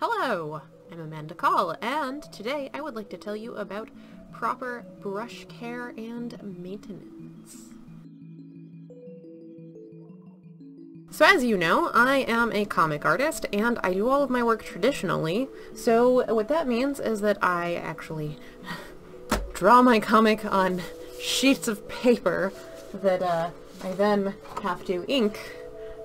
Hello, I'm Amanda Kahl, and today I would like to tell you about proper brush care and maintenance. So as you know, I am a comic artist, and I do all of my work traditionally, so what that means is that I actually draw my comic on sheets of paper that uh, I then have to ink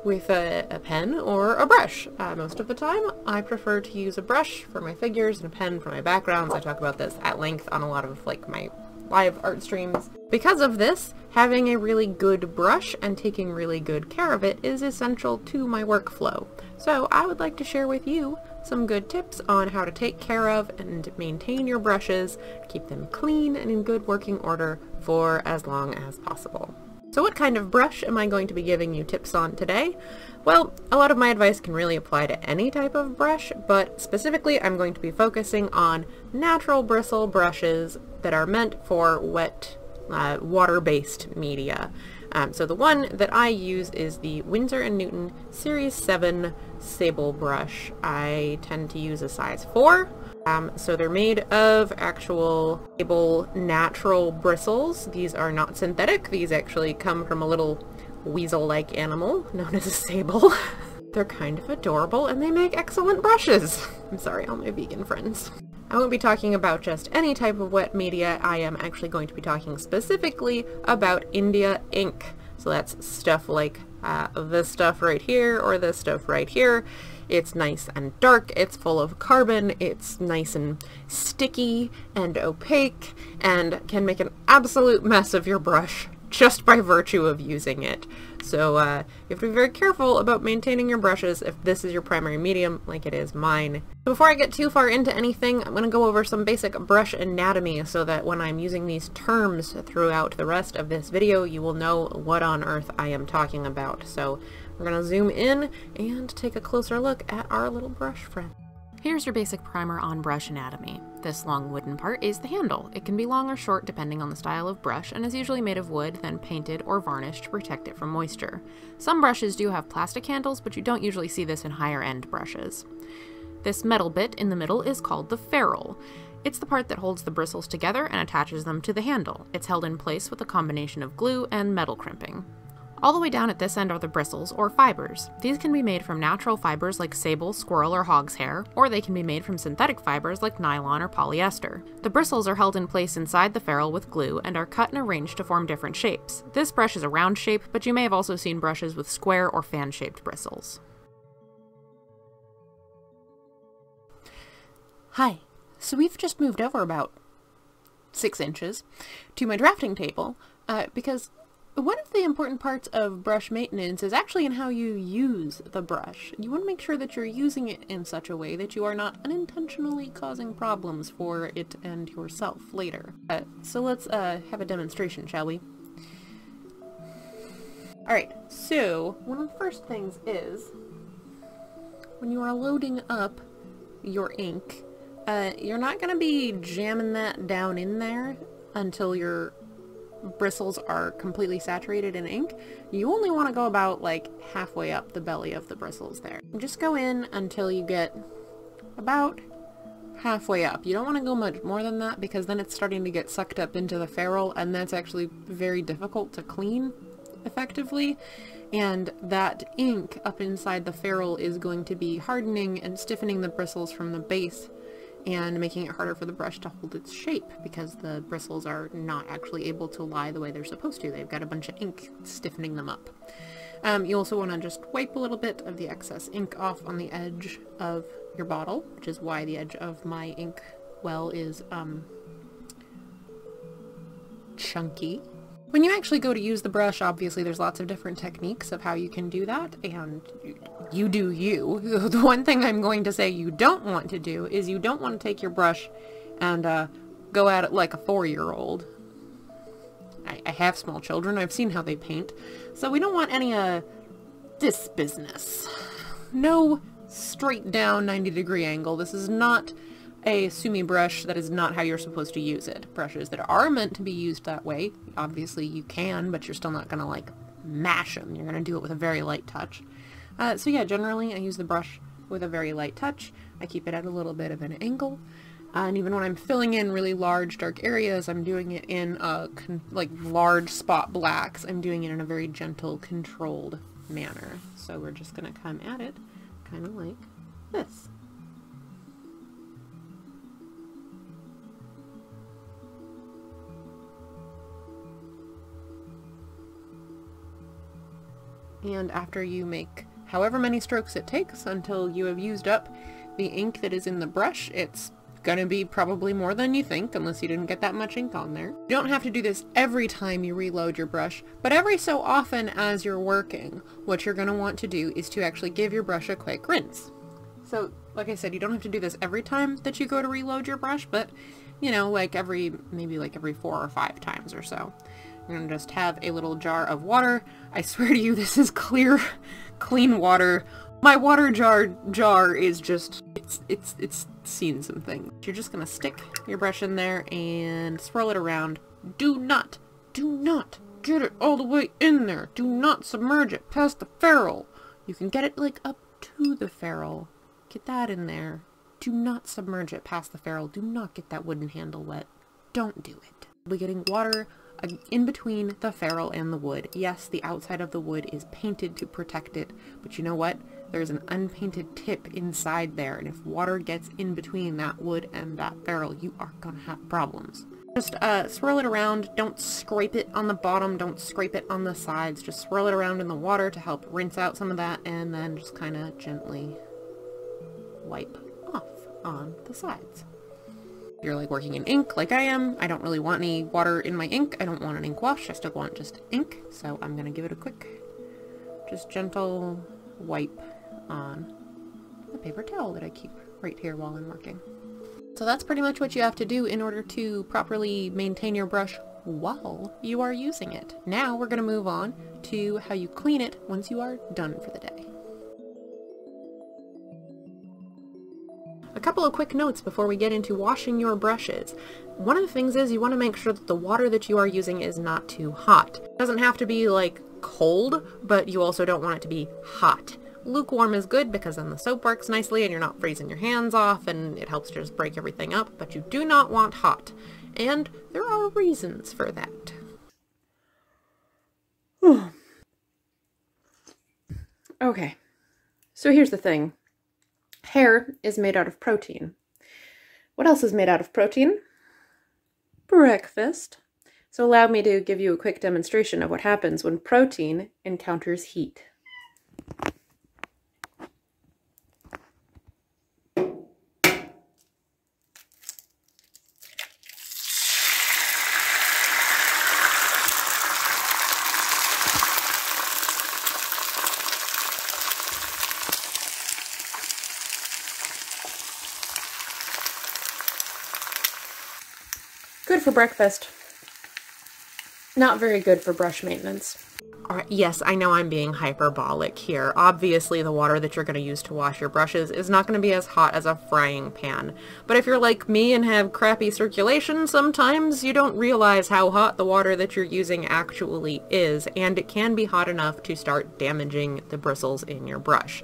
with a, a pen or a brush. Uh, most of the time, I prefer to use a brush for my figures and a pen for my backgrounds. I talk about this at length on a lot of like my live art streams. Because of this, having a really good brush and taking really good care of it is essential to my workflow. So I would like to share with you some good tips on how to take care of and maintain your brushes, keep them clean and in good working order for as long as possible. So what kind of brush am I going to be giving you tips on today? Well, a lot of my advice can really apply to any type of brush, but specifically I'm going to be focusing on natural bristle brushes that are meant for wet, uh, water-based media. Um, so the one that I use is the Winsor & Newton Series 7 Sable brush. I tend to use a size 4. Um, so they're made of actual sable natural bristles. These are not synthetic. These actually come from a little weasel-like animal known as a sable. they're kind of adorable and they make excellent brushes. I'm sorry, all my vegan friends. I won't be talking about just any type of wet media, I am actually going to be talking specifically about India ink. So that's stuff like uh, this stuff right here or this stuff right here. It's nice and dark, it's full of carbon, it's nice and sticky and opaque, and can make an absolute mess of your brush just by virtue of using it. So uh, you have to be very careful about maintaining your brushes if this is your primary medium, like it is mine. Before I get too far into anything, I'm going to go over some basic brush anatomy so that when I'm using these terms throughout the rest of this video, you will know what on earth I am talking about. So we're going to zoom in and take a closer look at our little brush friend. Here's your basic primer on brush anatomy. This long wooden part is the handle. It can be long or short depending on the style of brush and is usually made of wood, then painted or varnished to protect it from moisture. Some brushes do have plastic handles, but you don't usually see this in higher end brushes. This metal bit in the middle is called the ferrule. It's the part that holds the bristles together and attaches them to the handle. It's held in place with a combination of glue and metal crimping. All the way down at this end are the bristles, or fibers. These can be made from natural fibers like sable, squirrel, or hog's hair, or they can be made from synthetic fibers like nylon or polyester. The bristles are held in place inside the ferrule with glue and are cut and arranged to form different shapes. This brush is a round shape, but you may have also seen brushes with square or fan-shaped bristles. Hi. So we've just moved over about six inches to my drafting table uh, because one of the important parts of brush maintenance is actually in how you use the brush. You want to make sure that you're using it in such a way that you are not unintentionally causing problems for it and yourself later. Uh, so let's uh, have a demonstration, shall we? Alright, so one of the first things is when you are loading up your ink, uh, you're not going to be jamming that down in there until you're bristles are completely saturated in ink, you only want to go about like halfway up the belly of the bristles there. Just go in until you get about halfway up. You don't want to go much more than that because then it's starting to get sucked up into the ferrule and that's actually very difficult to clean effectively and that ink up inside the ferrule is going to be hardening and stiffening the bristles from the base and making it harder for the brush to hold its shape because the bristles are not actually able to lie the way they're supposed to. They've got a bunch of ink stiffening them up. Um, you also want to just wipe a little bit of the excess ink off on the edge of your bottle, which is why the edge of my ink well is um, chunky when you actually go to use the brush, obviously there's lots of different techniques of how you can do that, and you do you. The one thing I'm going to say you don't want to do is you don't want to take your brush and uh, go at it like a four-year-old. I, I, have small children, I've seen how they paint, so we don't want any uh, this business. No straight down 90 degree angle. This is not a sumi brush, that is not how you're supposed to use it. Brushes that are meant to be used that way, obviously you can, but you're still not going to like mash them. You're going to do it with a very light touch. Uh, so yeah, generally I use the brush with a very light touch. I keep it at a little bit of an angle. Uh, and even when I'm filling in really large dark areas, I'm doing it in a like large spot blacks. I'm doing it in a very gentle, controlled manner. So we're just going to come at it kind of like this. And after you make however many strokes it takes until you have used up the ink that is in the brush, it's gonna be probably more than you think unless you didn't get that much ink on there. You don't have to do this every time you reload your brush, but every so often as you're working, what you're gonna want to do is to actually give your brush a quick rinse. So, like I said, you don't have to do this every time that you go to reload your brush, but, you know, like every, maybe like every four or five times or so. You're gonna just have a little jar of water. I swear to you, this is clear, clean water. My water jar jar is just, it's, it's, it's seen some things. You're just gonna stick your brush in there and swirl it around. Do not, do not get it all the way in there. Do not submerge it past the ferrule. You can get it like up to the ferrule. Get that in there. Do not submerge it past the ferrule. Do not get that wooden handle wet. Don't do it. We're getting water in between the ferrule and the wood. Yes, the outside of the wood is painted to protect it, but you know what? There's an unpainted tip inside there, and if water gets in between that wood and that ferrule, you are gonna have problems. Just uh, swirl it around, don't scrape it on the bottom, don't scrape it on the sides, just swirl it around in the water to help rinse out some of that, and then just kind of gently wipe on the sides If you're like working in ink like I am, I don't really want any water in my ink. I don't want an ink wash. I still want just ink. So I'm going to give it a quick, just gentle wipe on the paper towel that I keep right here while I'm working. So that's pretty much what you have to do in order to properly maintain your brush while you are using it. Now we're going to move on to how you clean it once you are done for the day. A couple of quick notes before we get into washing your brushes. One of the things is you want to make sure that the water that you are using is not too hot. It doesn't have to be like cold, but you also don't want it to be hot. Lukewarm is good because then the soap works nicely and you're not freezing your hands off and it helps just break everything up, but you do not want hot. And there are reasons for that. okay, so here's the thing. Hair is made out of protein. What else is made out of protein? Breakfast. So allow me to give you a quick demonstration of what happens when protein encounters heat. Breakfast. Not very good for brush maintenance. Uh, yes, I know I'm being hyperbolic here. Obviously, the water that you're going to use to wash your brushes is not going to be as hot as a frying pan. But if you're like me and have crappy circulation, sometimes you don't realize how hot the water that you're using actually is, and it can be hot enough to start damaging the bristles in your brush.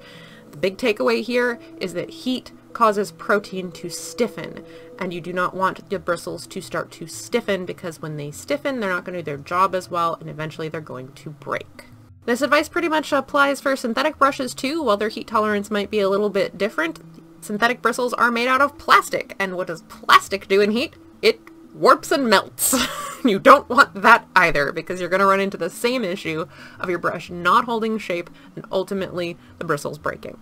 The big takeaway here is that heat causes protein to stiffen and you do not want the bristles to start to stiffen because when they stiffen they're not going to do their job as well and eventually they're going to break. This advice pretty much applies for synthetic brushes too, while their heat tolerance might be a little bit different. Synthetic bristles are made out of plastic, and what does plastic do in heat? It warps and melts. you don't want that either, because you're going to run into the same issue of your brush not holding shape and ultimately the bristles breaking.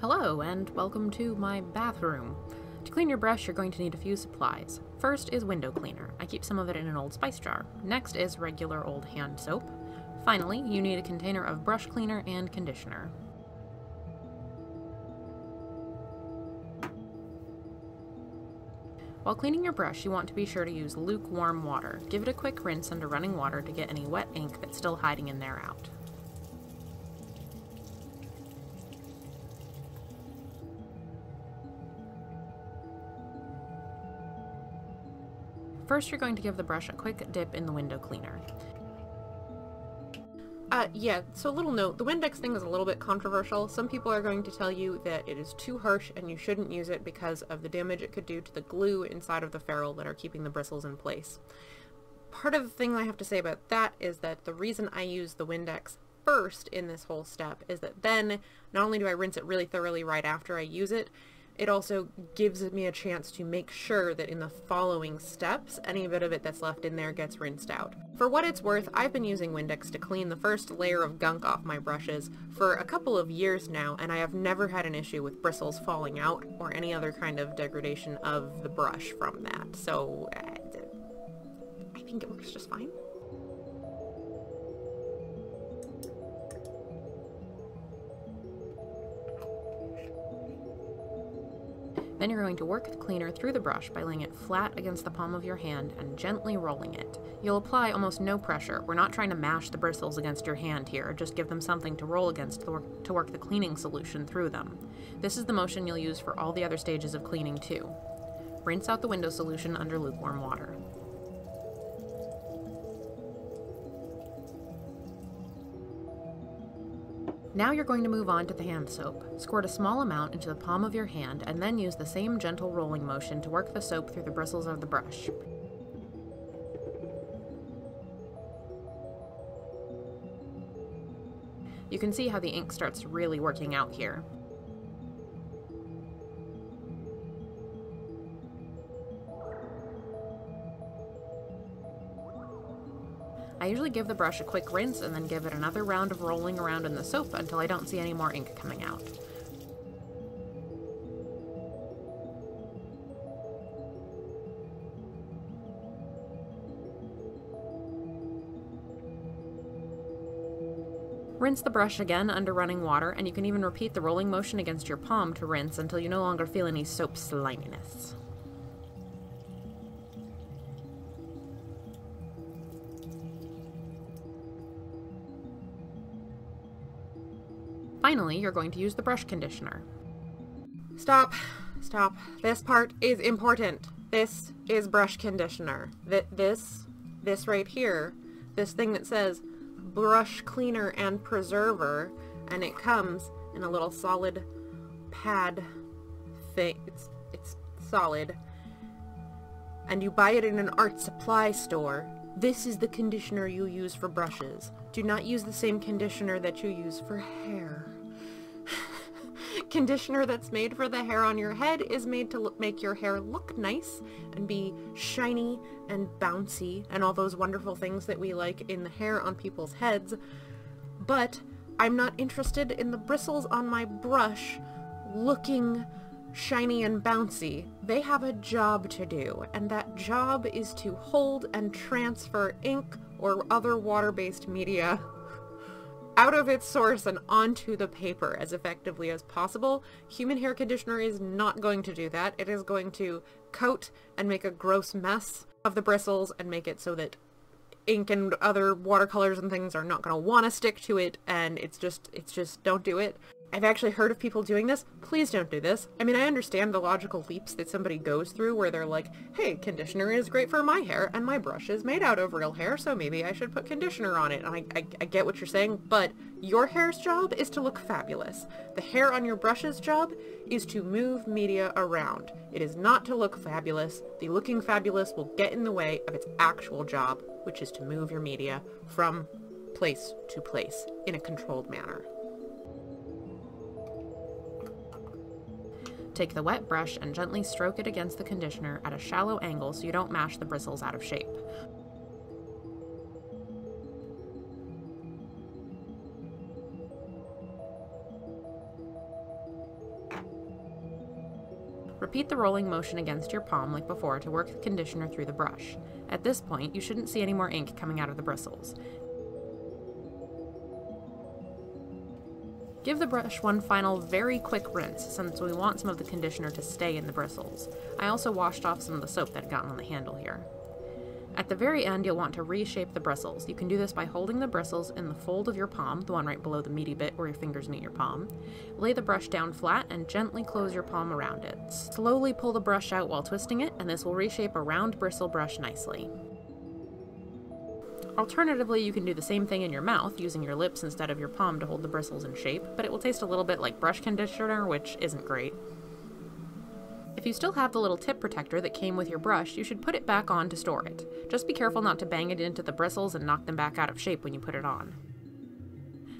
Hello and welcome to my bathroom. To clean your brush, you're going to need a few supplies. First is window cleaner. I keep some of it in an old spice jar. Next is regular old hand soap. Finally, you need a container of brush cleaner and conditioner. While cleaning your brush, you want to be sure to use lukewarm water. Give it a quick rinse under running water to get any wet ink that's still hiding in there out. First, you're going to give the brush a quick dip in the window cleaner. Uh, yeah, so a little note, the Windex thing is a little bit controversial. Some people are going to tell you that it is too harsh and you shouldn't use it because of the damage it could do to the glue inside of the ferrule that are keeping the bristles in place. Part of the thing I have to say about that is that the reason I use the Windex first in this whole step is that then not only do I rinse it really thoroughly right after I use it, it also gives me a chance to make sure that in the following steps, any bit of it that's left in there gets rinsed out. For what it's worth, I've been using Windex to clean the first layer of gunk off my brushes for a couple of years now, and I have never had an issue with bristles falling out or any other kind of degradation of the brush from that. So, uh, I think it works just fine. Then you're going to work the cleaner through the brush by laying it flat against the palm of your hand and gently rolling it. You'll apply almost no pressure. We're not trying to mash the bristles against your hand here, just give them something to roll against to work, the cleaning solution through them. This is the motion you'll use for all the other stages of cleaning too. Rinse out the window solution under lukewarm water. Now you're going to move on to the hand soap. Squirt a small amount into the palm of your hand and then use the same gentle rolling motion to work the soap through the bristles of the brush. You can see how the ink starts really working out here. I usually give the brush a quick rinse and then give it another round of rolling around in the soap until I don't see any more ink coming out. Rinse the brush again under running water, and you can even repeat the rolling motion against your palm to rinse until you no longer feel any soap sliminess. Finally, you're going to use the brush conditioner. Stop. Stop. This part is important. This is brush conditioner. Th this, this right here, this thing that says brush cleaner and preserver, and it comes in a little solid pad thing. It's, it's solid. And you buy it in an art supply store. This is the conditioner you use for brushes. Do not use the same conditioner that you use for hair conditioner that's made for the hair on your head is made to look, make your hair look nice and be shiny and bouncy and all those wonderful things that we like in the hair on people's heads. But I'm not interested in the bristles on my brush looking shiny and bouncy. They have a job to do, and that job is to hold and transfer ink or other water-based media out of its source and onto the paper as effectively as possible. Human hair conditioner is not going to do that. It is going to coat and make a gross mess of the bristles and make it so that ink and other watercolors and things are not going to want to stick to it and it's just, it's just, don't do it. I've actually heard of people doing this. Please don't do this. I mean, I understand the logical leaps that somebody goes through where they're like, hey, conditioner is great for my hair and my brush is made out of real hair, so maybe I should put conditioner on it. And I, I, I get what you're saying, but your hair's job is to look fabulous. The hair on your brush's job is to move media around. It is not to look fabulous. The looking fabulous will get in the way of its actual job, which is to move your media from place to place in a controlled manner. Take the wet brush and gently stroke it against the conditioner at a shallow angle so you don't mash the bristles out of shape. Repeat the rolling motion against your palm like before to work the conditioner through the brush. At this point, you shouldn't see any more ink coming out of the bristles. Give the brush one final very quick rinse since we want some of the conditioner to stay in the bristles. I also washed off some of the soap that had gotten on the handle here. At the very end, you'll want to reshape the bristles. You can do this by holding the bristles in the fold of your palm, the one right below the meaty bit where your fingers meet your palm. Lay the brush down flat and gently close your palm around it. Slowly pull the brush out while twisting it, and this will reshape a round bristle brush nicely. Alternatively, you can do the same thing in your mouth, using your lips instead of your palm to hold the bristles in shape, but it will taste a little bit like brush conditioner, which isn't great. If you still have the little tip protector that came with your brush, you should put it back on to store it. Just be careful not to bang it into the bristles and knock them back out of shape when you put it on.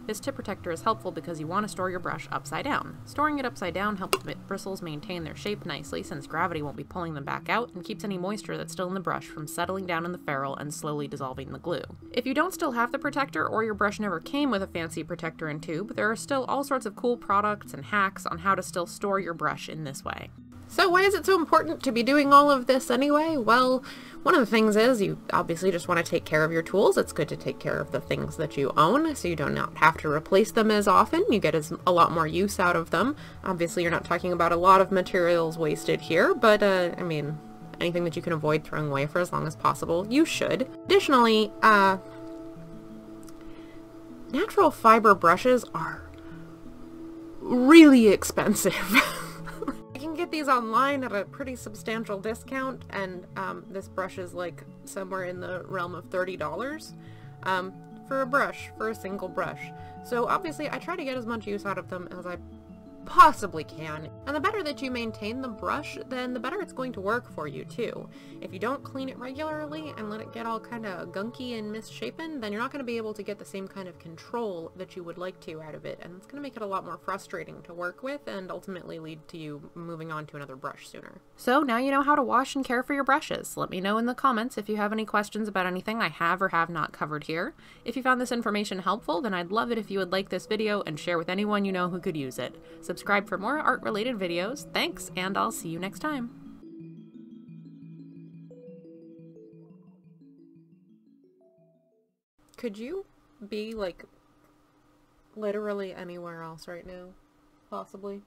This tip protector is helpful because you want to store your brush upside down. Storing it upside down helps bristles maintain their shape nicely since gravity won't be pulling them back out and keeps any moisture that's still in the brush from settling down in the ferrule and slowly dissolving the glue. If you don't still have the protector or your brush never came with a fancy protector and tube, there are still all sorts of cool products and hacks on how to still store your brush in this way. So why is it so important to be doing all of this anyway? Well, one of the things is you obviously just want to take care of your tools. It's good to take care of the things that you own so you do not have to replace them as often. You get a lot more use out of them. Obviously you're not talking about a lot of materials wasted here, but uh, I mean, anything that you can avoid throwing away for as long as possible, you should. Additionally, uh, natural fiber brushes are really expensive. these online at a pretty substantial discount, and um, this brush is like somewhere in the realm of $30 um, for a brush, for a single brush. So obviously I try to get as much use out of them as I possibly can. And the better that you maintain the brush, then the better it's going to work for you too. If you don't clean it regularly and let it get all kind of gunky and misshapen, then you're not going to be able to get the same kind of control that you would like to out of it, and it's going to make it a lot more frustrating to work with and ultimately lead to you moving on to another brush sooner. So now you know how to wash and care for your brushes. Let me know in the comments if you have any questions about anything I have or have not covered here. If you found this information helpful, then I'd love it if you would like this video and share with anyone you know who could use it. Subscribe for more art-related videos. Thanks, and I'll see you next time. Could you be, like, literally anywhere else right now? Possibly.